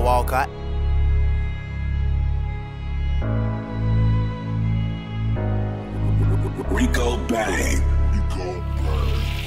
Bill Walcott. Rico Bang. Rico Bang.